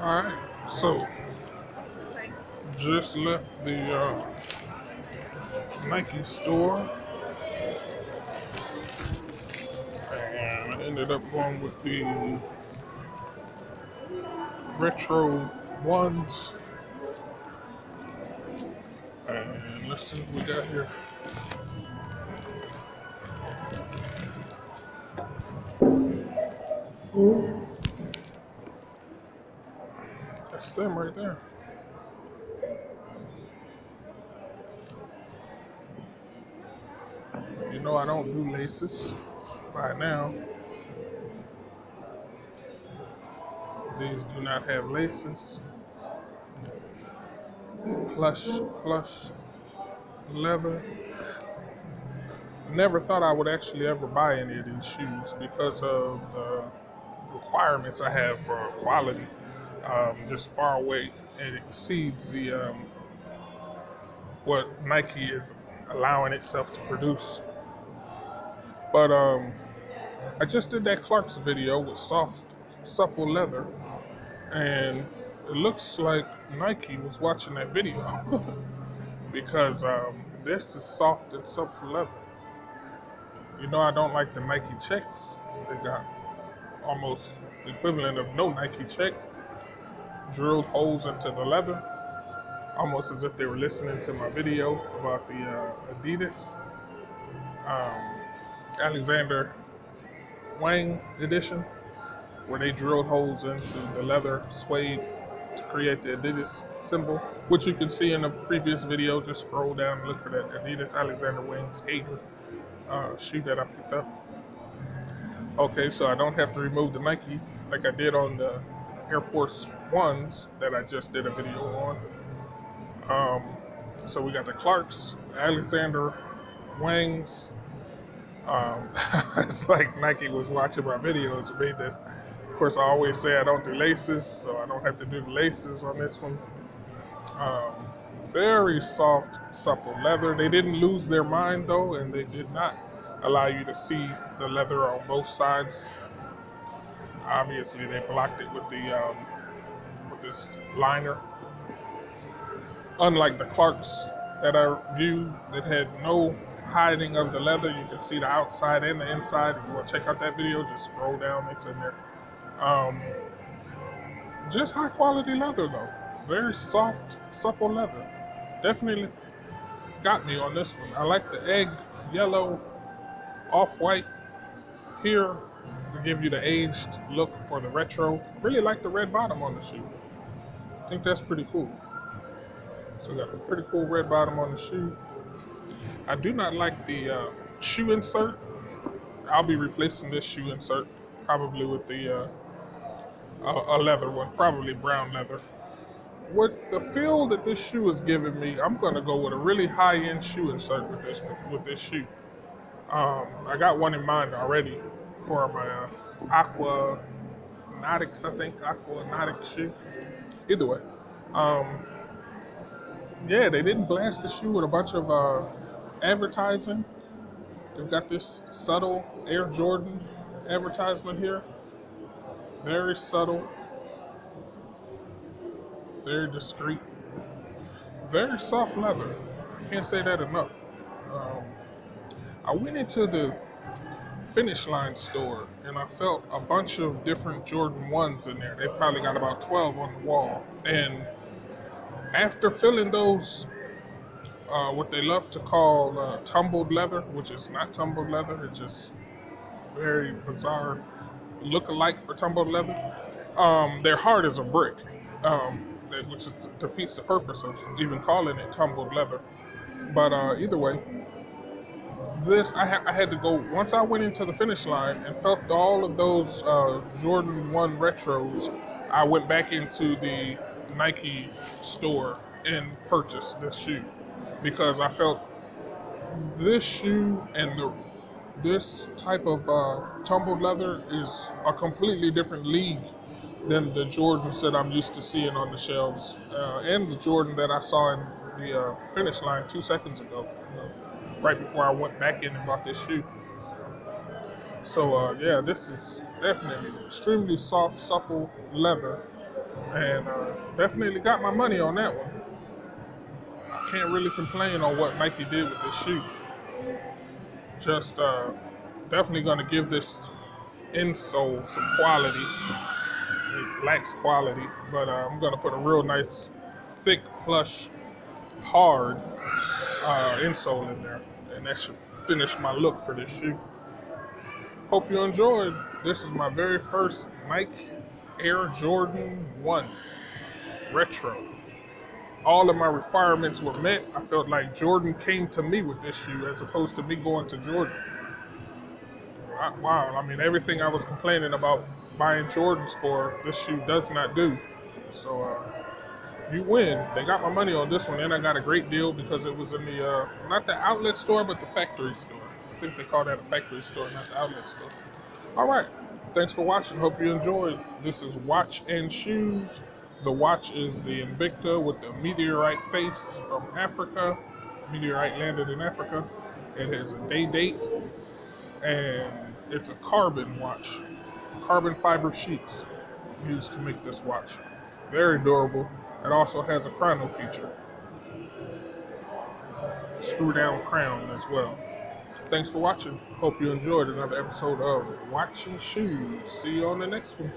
Alright, so just left the uh, Nike store and ended up going with the retro ones. And let's see what we got here. That's them right there. You know I don't do laces right now. These do not have laces. Plush, plush leather. Never thought I would actually ever buy any of these shoes because of the requirements I have for quality. Um, just far away, and it exceeds the um, what Nike is allowing itself to produce. But um, I just did that Clarks video with soft, supple leather, and it looks like Nike was watching that video because um, this is soft and supple leather. You know, I don't like the Nike checks. They got almost the equivalent of no Nike check, drilled holes into the leather, almost as if they were listening to my video about the uh, Adidas. Um, Alexander Wang edition, where they drilled holes into the leather suede to create the Adidas symbol, which you can see in the previous video. Just scroll down and look for that Adidas Alexander Wang skater uh, shoe that I picked up. Okay, so I don't have to remove the Nike like I did on the Air Force Ones that I just did a video on. Um, so we got the Clarks, Alexander Wangs, um, it's like Nike was watching my videos and made this. Of course, I always say I don't do laces, so I don't have to do the laces on this one. Um, very soft, supple leather. They didn't lose their mind though, and they did not allow you to see the leather on both sides. Obviously, they blocked it with the um, this liner. Unlike the Clarks that I viewed, that had no hiding of the leather. You can see the outside and the inside. If you want to check out that video, just scroll down. It's in there. Um, just high quality leather though. Very soft, supple leather. Definitely got me on this one. I like the egg yellow, off-white here to give you the aged look for the retro. Really like the red bottom on the shoe. I think that's pretty cool. So got a pretty cool red bottom on the shoe. I do not like the uh, shoe insert. I'll be replacing this shoe insert probably with the uh, a, a leather one, probably brown leather. With the feel that this shoe is giving me, I'm gonna go with a really high-end shoe insert with this with this shoe. Um, I got one in mind already for my uh, Aqua Nautics, I think Aqua Nautics shoe. Either way, um, yeah, they didn't blast the shoe with a bunch of uh, advertising. They've got this subtle Air Jordan advertisement here. Very subtle, very discreet, very soft leather. Can't say that enough. Um, I went into the Finish Line store and I felt a bunch of different Jordan 1s in there. They probably got about 12 on the wall. And after filling those uh, what they love to call uh, tumbled leather, which is not tumbled leather. It's just very bizarre look-alike for tumbled leather. Um, they're hard as a brick, um, which is, defeats the purpose of even calling it tumbled leather. But uh, either way, this I, ha- I, had to go once I went into the finish line and felt all of those uh, Jordan One retros. I went back into the Nike store and purchased this shoe because I felt this shoe and the, this type of uh, tumbled leather is a completely different league than the Jordans that I'm used to seeing on the shelves uh, and the Jordan that I saw in the uh, finish line two seconds ago, right before I went back in and bought this shoe. So uh, yeah, this is definitely extremely soft, supple leather and uh, definitely got my money on that one. I can't really complain on what Nike did with this shoe. Just uh, definitely to give this insole some quality. It lacks quality, but uh, I'm to put a real nice, thick, plush, hard uh, insole in there, and that should finish my look for this shoe. Hope you enjoyed. This is my very first Nike Air Jordan 1 Retro. All of my requirements were met. I felt like Jordan came to me with this shoe as opposed to me going to Jordan. I, wow, I mean, everything I was complaining about buying Jordans for, this shoe does not do. So, uh, you win. They got my money on this one, and I got a great deal because it was in the, uh, not the outlet store, but the factory store. I think they call that a factory store, not the outlet store. All right. Thanks for watching. Hope you enjoyed. This is Watch and Shoes. The watch is the Invicta with the meteorite face from Africa. Meteorite landed in Africa. It has a day date and it's a carbon watch. Carbon fiber sheets used to make this watch. Very durable. It also has a chrono feature. Screw down crown as well. Thanks for watching. Hope you enjoyed another episode of Watch N Shoes. See you on the next one.